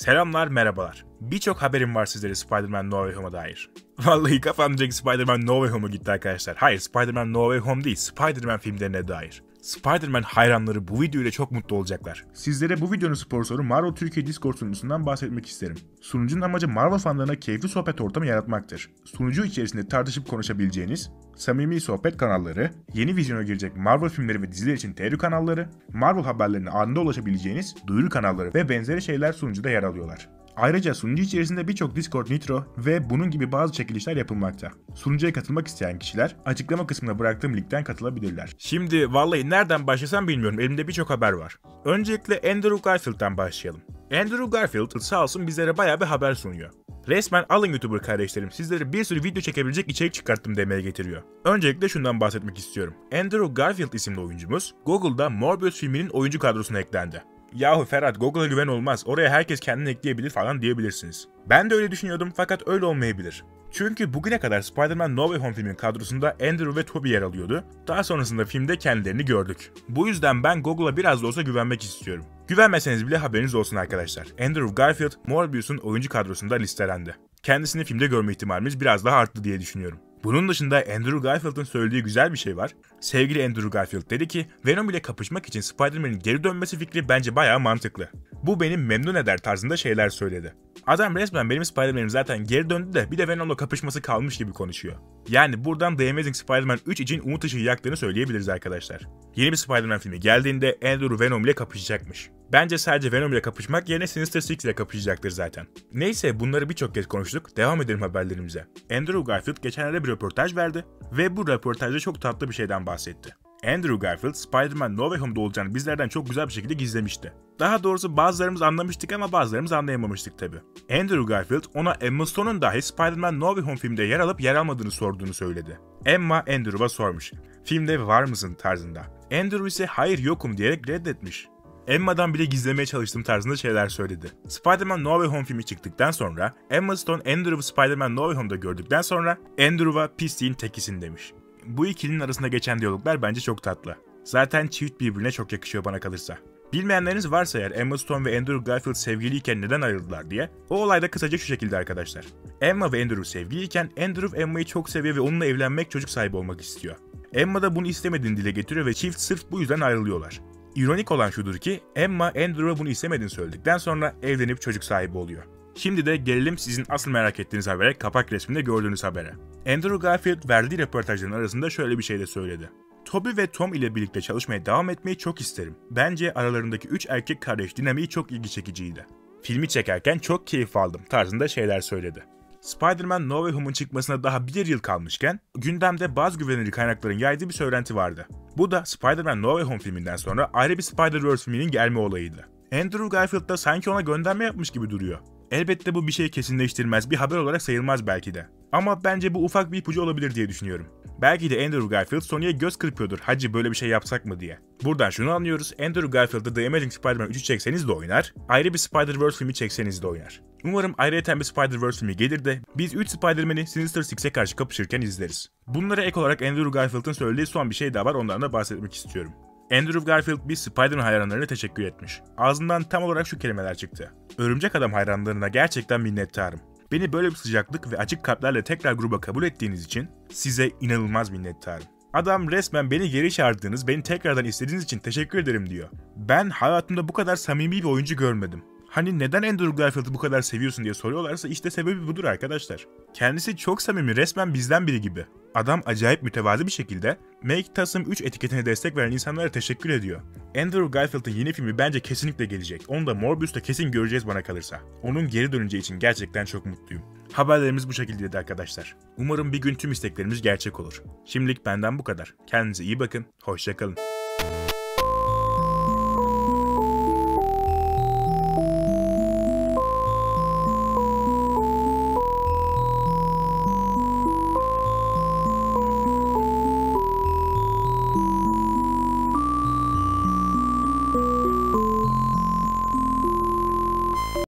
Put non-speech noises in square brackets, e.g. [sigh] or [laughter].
Selamlar, merhabalar. Birçok haberim var sizlere Spider-Man No Way Home'a dair. [laughs] Vallahi kafamdaki Spider-Man No Way Home'a gitti arkadaşlar. Hayır, Spider-Man No Way Home değil, Spider-Man filmlerine dair. Spider-Man hayranları bu video ile çok mutlu olacaklar. Sizlere bu videonun sponsoru Marvel Türkiye Discord sunucusundan bahsetmek isterim. Sunucunun amacı Marvel fanlarına keyifli sohbet ortamı yaratmaktır. Sunucu içerisinde tartışıp konuşabileceğiniz, samimi sohbet kanalları, yeni vizyona girecek Marvel filmleri ve diziler için teori kanalları, Marvel haberlerine anında ulaşabileceğiniz duyuru kanalları ve benzeri şeyler sunucuda yer alıyorlar. Ayrıca sunucu içerisinde birçok Discord Nitro ve bunun gibi bazı çekilişler yapılmakta. Sunucuya katılmak isteyen kişiler açıklama kısmına bıraktığım linkten katılabilirler. Şimdi vallahi nereden başlasam bilmiyorum elimde birçok haber var. Öncelikle Andrew Garfield'dan başlayalım. Andrew Garfield sağ olsun bizlere bayağı bir haber sunuyor. Resmen alın YouTuber kardeşlerim sizlere bir sürü video çekebilecek içerik çıkarttım demeye getiriyor. Öncelikle şundan bahsetmek istiyorum. Andrew Garfield isimli oyuncumuz Google'da Morbius filminin oyuncu kadrosuna eklendi. Yahu Ferhat Google'a güven olmaz. Oraya herkes kendini ekleyebilir falan diyebilirsiniz. Ben de öyle düşünüyordum fakat öyle olmayabilir. Çünkü bugüne kadar Spider-Man No Way Home filminin kadrosunda Andrew ve Tobey yer alıyordu. Daha sonrasında filmde kendilerini gördük. Bu yüzden ben Google'a biraz da olsa güvenmek istiyorum. Güvenmeseniz bile haberiniz olsun arkadaşlar. Andrew Garfield, Morbius'un oyuncu kadrosunda listelendi. Kendisini filmde görme ihtimalimiz biraz daha arttı diye düşünüyorum. Bunun dışında Andrew Garfield'ın söylediği güzel bir şey var. Sevgili Andrew Garfield dedi ki Venom ile kapışmak için Spider-Man'in geri dönmesi fikri bence bayağı mantıklı. Bu beni memnun eder tarzında şeyler söyledi. Adam resmen benim Spider-Man'im zaten geri döndü de bir de Venom'la kapışması kalmış gibi konuşuyor. Yani buradan The Amazing Spider-Man 3 için umut ışığı yaktığını söyleyebiliriz arkadaşlar. Yeni bir Spider-Man filmi geldiğinde Andrew Venom ile kapışacakmış. Bence sadece Venom ile kapışmak yerine Sinister Six ile kapışacaktır zaten. Neyse bunları birçok kez konuştuk. Devam edelim haberlerimize. Andrew Garfield geçenlerde bir röportaj verdi ve bu röportajda çok tatlı bir şeyden bahsetti. Andrew Garfield, Spider-Man No Way Home'da olacağını bizlerden çok güzel bir şekilde gizlemişti. Daha doğrusu bazılarımız anlamıştık ama bazılarımız anlayamamıştık tabi. Andrew Garfield ona Emma Stone'un dahi Spider-Man No Way Home filmde yer alıp yer almadığını sorduğunu söyledi. Emma Andrew'a sormuş. Filmde var mısın tarzında. Andrew ise hayır yokum diyerek reddetmiş. Emma'dan bile gizlemeye çalıştığım tarzında şeyler söyledi. Spider-Man No Way Home filmi çıktıktan sonra Emma Stone Andrew'u Spider-Man No Way Home'da gördükten sonra Andrew'a pisliğin tekisin demiş. Bu ikilinin arasında geçen diyaloglar bence çok tatlı. Zaten çift birbirine çok yakışıyor bana kalırsa. Bilmeyenleriniz varsa eğer Emma Stone ve Andrew Garfield sevgiliyken neden ayrıldılar diye, o olay da kısaca şu şekilde arkadaşlar. Emma ve Andrew sevgiliyken Andrew Emma'yı çok seviyor ve onunla evlenmek çocuk sahibi olmak istiyor. Emma da bunu istemediğini dile getiriyor ve çift sırf bu yüzden ayrılıyorlar. İronik olan şudur ki Emma Andrew'a bunu istemediğini söyledikten sonra evlenip çocuk sahibi oluyor. Şimdi de gelelim sizin asıl merak ettiğiniz habere, kapak resminde gördüğünüz habere. Andrew Garfield verdiği röportajların arasında şöyle bir şey de söyledi. Toby ve Tom ile birlikte çalışmaya devam etmeyi çok isterim. Bence aralarındaki 3 erkek kardeş dinamiği çok ilgi çekiciydi. Filmi çekerken çok keyif aldım tarzında şeyler söyledi. Spider-Man No Way Home'un çıkmasına daha bir yıl kalmışken gündemde bazı güvenilir kaynakların yaydığı bir söylenti vardı. Bu da Spider-Man No Way Home filminden sonra ayrı bir Spider-Verse filminin gelme olayıydı. Andrew Garfield da sanki ona gönderme yapmış gibi duruyor. Elbette bu bir şey kesinleştirmez, bir haber olarak sayılmaz belki de. Ama bence bu ufak bir ipucu olabilir diye düşünüyorum. Belki de Andrew Garfield Sony'ye göz kırpıyordur hacı böyle bir şey yapsak mı diye. Buradan şunu anlıyoruz Andrew Garfield'da The Amazing Spider-Man 3'ü çekseniz de oynar, ayrı bir Spider-Verse filmi çekseniz de oynar. Umarım ayrıca bir Spider-Verse filmi gelir de biz 3 Spider-Man'i Sinister Six'e karşı kapışırken izleriz. Bunlara ek olarak Andrew Garfield'ın söylediği son bir şey daha var ondan da bahsetmek istiyorum. Andrew Garfield bir Spider-Man hayranlarına teşekkür etmiş. Ağzından tam olarak şu kelimeler çıktı. Örümcek Adam hayranlarına gerçekten minnettarım. Beni böyle bir sıcaklık ve açık kalplerle tekrar gruba kabul ettiğiniz için size inanılmaz minnettarım. Adam resmen beni geri çağırdığınız, beni tekrardan istediğiniz için teşekkür ederim diyor. Ben hayatımda bu kadar samimi bir oyuncu görmedim. Hani neden Andrew Garfield'ı bu kadar seviyorsun diye soruyorlarsa işte sebebi budur arkadaşlar. Kendisi çok samimi resmen bizden biri gibi. Adam acayip mütevazi bir şekilde Make Tasım 3 etiketine destek veren insanlara teşekkür ediyor. Andrew Garfield'ın yeni filmi bence kesinlikle gelecek. Onu da Morbius'ta kesin göreceğiz bana kalırsa. Onun geri döneceği için gerçekten çok mutluyum. Haberlerimiz bu şekildeydi arkadaşlar. Umarım bir gün tüm isteklerimiz gerçek olur. Şimdilik benden bu kadar. Kendinize iyi bakın, hoşçakalın.